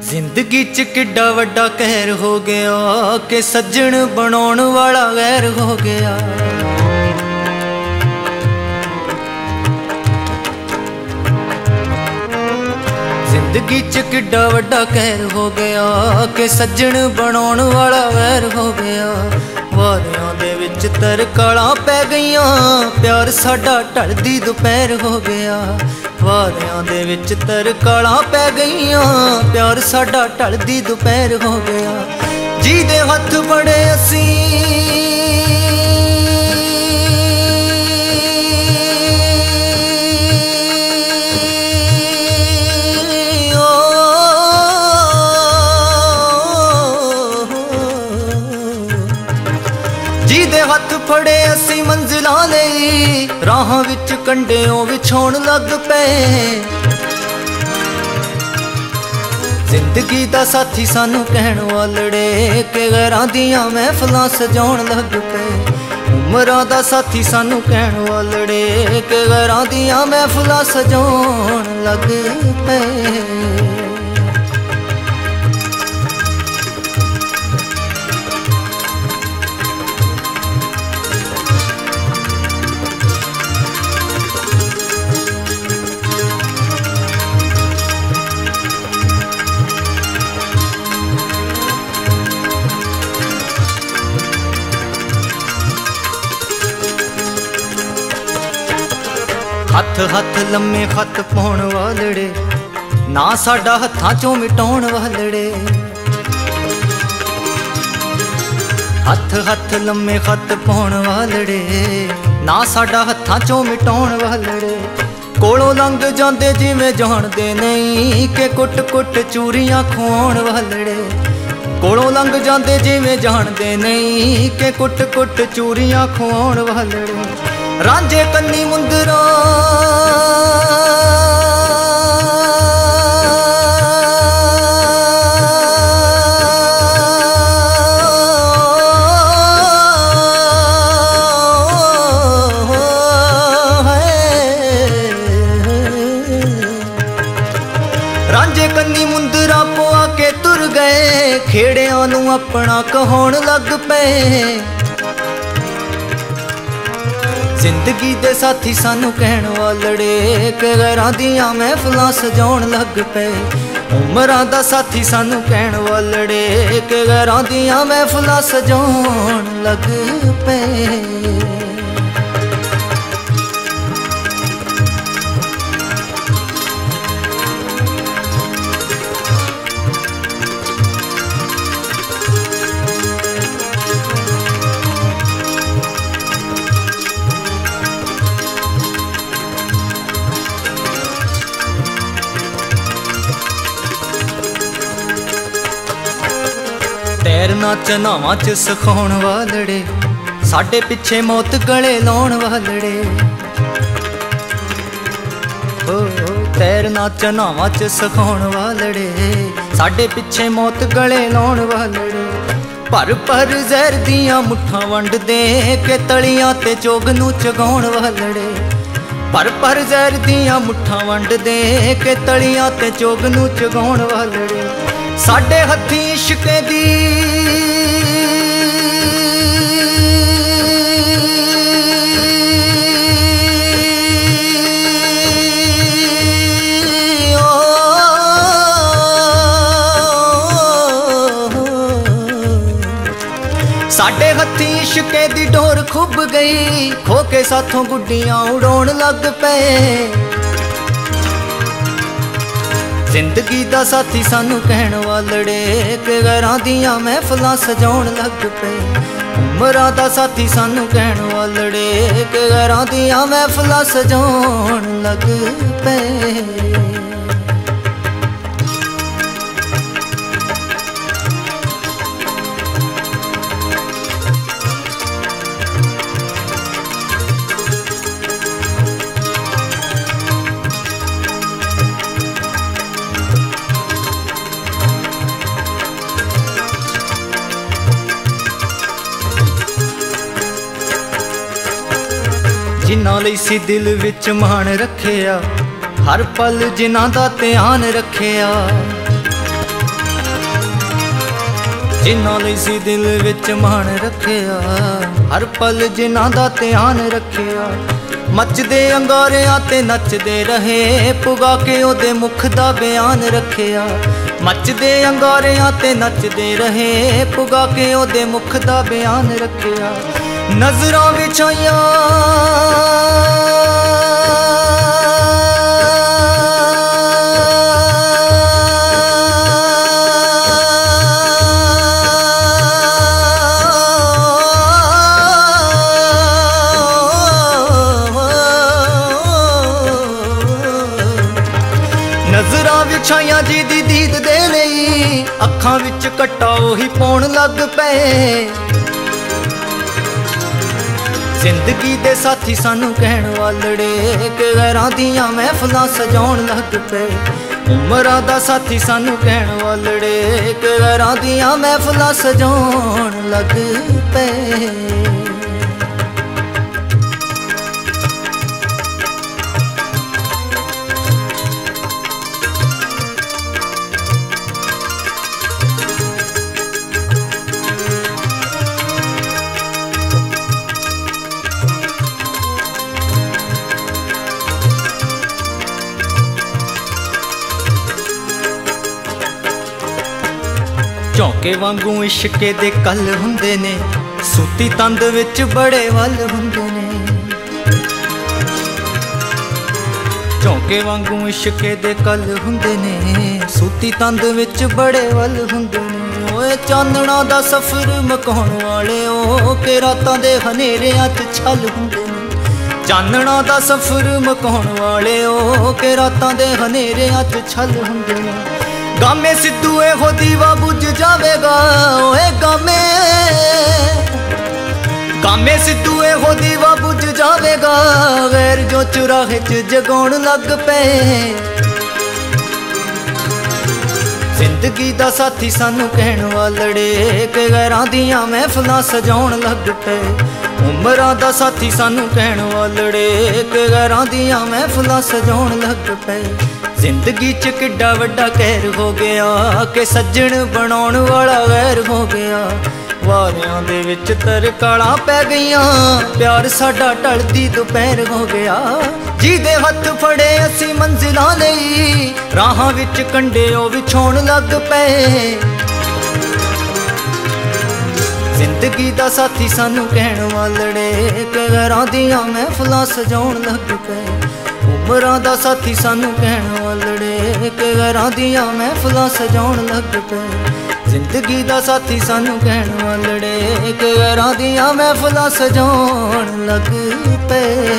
ਜ਼ਿੰਦਗੀ ਚ ਕਿੱਡਾ ਵੱਡਾ ਕਹਿਰ ਹੋ ਗਿਆ, ਕਿ ਸੱਜਣ ਬਣਾਉਣ ਵਾਲਾ ਗੈਰ ਹੋ ਗਿਆ। ਜ਼ਿੰਦਗੀ ਚ ਕਿੱਡਾ ਵੱਡਾ ਕਹਿਰ ਹੋ ਗਿਆ, ਕਿ ਸੱਜਣ ਬਣਾਉਣ ਵਾਲਾ ਵੈਰ ਹੋ ਗਿਆ। ਵਾਰਿਆਂ ਦੇ ਵਿੱਚ ਤਰਕਾਲਾਂ ਪੈ ਗਈਆਂ। ਪਿਆਰ ਸਾਡਾ ਢਲਦੀ ਦੁਪਹਿਰ ਹੋ ਗਿਆ। ਵਾਰਿਆਂ ਦੇ ਵਿੱਚ ਤਰਕਾਲਾਂ ਪੈ ਗਈਆਂ। ਪਿਆਰ ਸਾਡਾ ਢਲਦੀ ਦੁਪਹਿਰ ਹੋ ਗਿਆ। ਜਿਹਦੇ ਹੱਥ ਬੜੇ ਅਸੀਂ। ਰਾਹਾਂ ਵਿੱਚ ਕੰਡਿਆਂ ਵਿਛਾਉਣ ਲੱਗ ਪਏ। ਜ਼ਿੰਦਗੀ ਦਾ ਸਾਥੀ ਸਾਨੂੰ ਕਹਿਣ ਵਾਲੜੇ ਕਿ ਘਰਾਂ ਦੀਆਂ ਮਹਿਫਲਾਂ ਸਜਾਉਣ ਲੱਗ ਪਏ। ਉਮਰਾਂ ਦਾ ਸਾਥੀ ਸਾਨੂੰ ਕਹਿਣ ਵਾਲੜੇ ਕਿ ਘਰਾਂ ਦੀਆਂ ਮਹਿਫਲਾਂ ਸਜਾਉਣ ਲੱਗ ਪਏ। ਹੱਥ ਹੱਥ ਲੰਮੇ ਖੱਤ ਪਾਉਣ ਵਾਲੜੇ, ਨਾ ਸਾਡਾ ਹੱਥਾਂ ਚੋਂ ਮਿਟਾਉਣ ਵਾਲੜੇ। ਹੱਥ ਹੱਥ ਲੰਮੇ ਖੱਤ ਪਾਉਣ ਵਾਲੜੇ, ਨਾ ਸਾਡਾ ਹੱਥਾਂ ਚੋਂ ਮਿਟਾਉਣ ਵਾਲੜੇ। ਕੋਲੋਂ ਲੰਘ ਜਾਂਦੇ ਜਿਵੇਂ ਜਾਣਦੇ ਨਹੀਂ ਕਿ ਕੁੱਟ ਕੁੱਟ ਚੂਰੀਆਂ ਖਵਾਉਣ ਵਾਲੜੇ। ਕੋਲੋਂ ਲੰਘ ਜਾਂਦੇ ਜਿਵੇਂ ਜਾਣਦੇ ਨਹੀਂ ਕਿ ਕੁੱਟ ਕੁੱਟ ਚੂਰੀਆਂ ਖਵਾਉਣ ਵਾਲੜੇ। ਰਾਂਝੇ ਕੰਨੀ ਮੁੰਦਰਾ। ਰਾਂਝੇ ਕੰਨੀ ਮੁੰਦਰਾ ਪਵਾ ਕੇ ਤੁਰ ਗਏ, ਖੇੜਿਆਂ ਨੂੰ ਆਪਣਾ ਕਹਾਉਣ ਲੱਗ ਪਏ। ਜ਼ਿੰਦਗੀ ਦੇ ਸਾਥੀ ਸਾਨੂੰ ਕਹਿਣ ਵਾਲੜੇ ਕਿ ਘਰਾਂ ਦੀਆਂ ਮਹਿਫਲਾਂ ਸਜਾਉਣ ਲੱਗ ਪਏ। ਉਮਰਾਂ ਦਾ ਸਾਥੀ ਸਾਨੂੰ ਕਹਿਣ ਵਾਲੜੇ ਕਿ ਗਰਾਂ ਦੀਆਂ ਮਹਿਫਲਾਂ ਸਜਾਉਣ ਲੱਗ ਪਏ। ਚਨਾਵਾਂ ਚ ਸਿਖਾਉਣ ਵਾਲੜੇ, ਸਾਡੇ ਪਿੱਛੇ ਮੌਤ ਗਲੇ ਲਾਉਣ ਵਾਲੜੇ। ਓ ਤੈਰਨਾ ਚਨਾਵਾਂ ਚ ਸਿਖਾਉਣ ਵਾਲੜੇ, ਸਾਡੇ ਪਿੱਛੇ ਮੌਤ ਗਲੇ ਲਾਉਣ ਵਾਲੜੇ। ਭਰ ਭਰ ਜ਼ਹਿਰ ਦੀਆਂ ਮੁੱਠਾਂ ਵੰਡਦੇ ਕੇ ਤਲੀਆਂ ਤੇ ਚੋਗ ਨੂੰ ਚਗਾਉਣ ਵਾਲੜੇ। ਭਰ ਭਰ ਜ਼ਹਿਰ ਦੀਆਂ ਮੁੱਠਾਂ ਵੰਡਦੇ ਕੇ ਤਲੀਆਂ ਤੇ ਚੋਗ ਨੂੰ ਚਗਾਉਣ ਵਾਲੜੇ। ਸਾਡੇ ਹੱਥੀਂ ਇਸ਼ਕੇ ਦੀ। ਸਾਡੇ ਹੱਥੀਂ ਇਸ਼ਕੇ ਦੀ ਡੋਰ ਖੁੱਬ ਗਈ ਖੋ ਕੇ ਸਾਥੋਂ ਗੁੱਡੀਆਂ ਉਡਾਉਣ ਲੱਗ ਪਏ। ਜ਼ਿੰਦਗੀ ਦਾ ਸਾਥੀ ਸਾਨੂੰ ਕਹਿਣ ਵਾਲੜੇ ਕਿ ਘਰਾਂ ਦੀਆਂ ਮਹਿਫਲਾਂ ਸਜਾਉਣ ਲੱਗ ਪਏ। ਉਮਰਾਂ ਦਾ ਸਾਥੀ ਸਾਨੂੰ ਕਹਿਣ ਵਾਲੜੇ ਕਿ ਘਰਾਂ ਦੀਆਂ ਮਹਿਫਲਾਂ ਸਜਾਉਣ ਲੱਗ ਪਏ। ਜਿਨ੍ਹਾਂ ਲਈ ਸੀ ਦਿਲ ਵਿੱਚ ਮਾਣ ਰੱਖਿਆ, ਹਰ ਪਲ ਜਿਨ੍ਹਾਂ ਦਾ ਧਿਆਨ ਰੱਖਿਆ। ਜਿਨ੍ਹਾਂ ਲਈ ਸੀ ਦਿਲ ਵਿੱਚ ਮਾਣ ਰੱਖਿਆ, ਹਰ ਪਲ ਜਿਨ੍ਹਾਂ ਦਾ ਧਿਆਨ ਰੱਖਿਆ। ਮੱਚਦੇ ਅੰਗਾਰਿਆਂ ਤੇ ਨੱਚਦੇ ਰਹੇ, ਪੁਗਾ ਕੇ ਉਹਦੇ ਮੁਖ ਦਾ ਬਿਆਨ ਰੱਖਿਆ। ਮੱਚਦੇ ਅੰਗਾਰਿਆਂ ਤੇ ਨੱਚਦੇ ਰਹੇ, ਪੁਗਾ ਕੇ ਉਹਦੇ ਮੁਖ ਦਾ ਬਿਆਨ ਰੱਖਿਆ। ਨਜ਼ਰਾਂ ਵਿਛਾਈਆਂ ਨਜ਼ਰਾਂ ਵਿਛਾਈਆਂ ਜੀ ਦੀ ਦੀਦ ਦੇ ਲਈ ਅੱਖਾਂ ਵਿੱਚ ਕਟਾ ਉਹੀ ਪਾਉਣ ਲੱਗ ਪਏ। ਜ਼ਿੰਦਗੀ ਦੇ ਸਾਥੀ ਸਾਨੂੰ ਕਹਿਣ ਵਾਲੜੇ ਕਿ ਗੈਰਾਂ ਦੀਆਂ ਮਹਿਫਲਾਂ ਸਜਾਉਣ ਲੱਗ ਪਏ। ਉਮਰਾਂ ਦਾ ਸਾਥੀ ਸਾਨੂੰ ਕਹਿਣ ਵਾਲੜੇ ਕਿ ਗੈਰਾਂ ਦੀਆਂ ਮਹਿਫਲਾਂ ਸਜਾਉਣ ਲੱਗ ਪਏ। ਝੌਂਕੇ ਵਾਂਗੂ ਇਸ਼ਕੇ ਦੇ ਕੱਲ ਹੁੰਦੇ ਨੇ, ਸੂਤੀ ਤੰਦ ਵਿੱਚ ਬੜੇ ਵੱਲ ਹੁੰਦੇ ਨੇ। ਝੌਂਕੇ ਵਾਂਗੂ ਇਸ਼ਕੇ ਦੇ ਕੱਲ ਹੁੰਦੇ ਨੇ, ਸੂਤੀ ਤੰਦ ਵਿੱਚ ਬੜੇ ਵੱਲ ਹੁੰਦੇ ਨੇ। ਓਏ ਚਾਨਣਾ ਦਾ ਸਫ਼ਰ ਮਕਾਉਣ ਵਾਲਿਓ ਕਿ ਰਾਤਾਂ ਦੇ ਹਨੇਰਿਆਂ 'ਚ ਛਲ ਹੁੰਦੇ ਨੇ। ਚਾਨਣਾ ਦਾ ਸਫ਼ਰ ਮਕਾਉਣ ਵਾਲਿਓ ਕਿ ਰਾਤਾਂ ਦੇ ਹਨੇਰਿਆਂ 'ਚ ਛਲ ਹੁੰਦੇ ਨੇ। ਗਾਮੇ ਸਿੱਧੂ ਇਹੋ ਦੀਵਾ ਬੁੱਝ ਜਾਵੇਗਾ, ਓਏ ਗਾਮੇ। ਗਾਮੇ ਸਿੱਧੂ ਇਹੋ ਦੀਵਾ ਬੁੱਝ ਜਾਵੇਗਾ ਗੈਰ ਜੋ ਚੁਰਾਹੇ 'ਚ ਜਗਾਉਣ ਲੱਗ ਪਏ। ਜ਼ਿੰਦਗੀ ਦਾ ਸਾਥੀ ਸਾਨੂੰ ਕਹਿਣ ਵਾਲੜੇ, ਕਿ ਗੈਰਾਂ ਦੀਆਂ ਮਹਿਫਲਾਂ ਸਜਾਉਣ ਲੱਗ ਪਏ। ਉਮਰਾਂ ਦਾ ਸਾਥੀ ਸਾਨੂੰ ਕਹਿਣ ਵਾਲੜੇ ਕਿ ਦੀਆਂ ਮਹਿਫਲਾਂ ਸਜਾਉਣ ਲੱਗ ਪਏ। ਜ਼ਿੰਦਗੀ 'ਚ ਕਿੱਡਾ ਵੱਡਾ ਕਹਿਰ ਹੋ ਗਿਆ, ਕਿ ਸੱਜਣ ਬਣਾਉਣ ਵਾਲਾ ਗੈਰ ਹੋ ਗਿਆ। ਵਾਰਿਆਂ ਦੇ ਵਿੱਚ ਤਰਕਾਲਾਂ ਪੈ ਗਈਆਂ, ਪਿਆਰ ਸਾਡਾ ਢਲਦੀ ਦੁਪਹਿਰ ਹੋ ਗਿਆ। ਜਿਹਦੇ ਹੱਥ ਫੜੇ ਅਸੀਂ ਮੰਜ਼ਿਲਾਂ ਲਈ, ਰਾਹਾਂ ਵਿੱਚ ਕੰਡੇ ਉਹ ਵਿਛੋਣ ਲੱਗ ਪਏ। ਜ਼ਿੰਦਗੀ ਦਾ ਸਾਥੀ ਸਾਨੂੰ ਕਹਿਣ ਵਾਲੜੇ ਕਿ ਘਰਾਂ ਦੀਆਂ ਮਹਿਫਲਾਂ ਸਜਾਉਣ ਲੱਗ ਪਏ। ਉਮਰਾਂ ਦਾ ਸਾਥੀ ਸਾਨੂੰ ਕਹਿਣ ਵਾਲੜੇ ਕਿ ਘਰਾਂ ਦੀਆਂ ਮਹਿਫਲਾਂ ਸਜਾਉਣ ਲੱਗ ਪਏ। ਜ਼ਿੰਦਗੀ ਦਾ ਸਾਥੀ ਸਾਨੂੰ ਕਹਿਣ ਵਾਲੜੇ ਕਿ ਘਰਾਂ ਦੀਆਂ ਮਹਿਫਲਾਂ ਸਜਾਉਣ ਲੱਗ ਪਏ।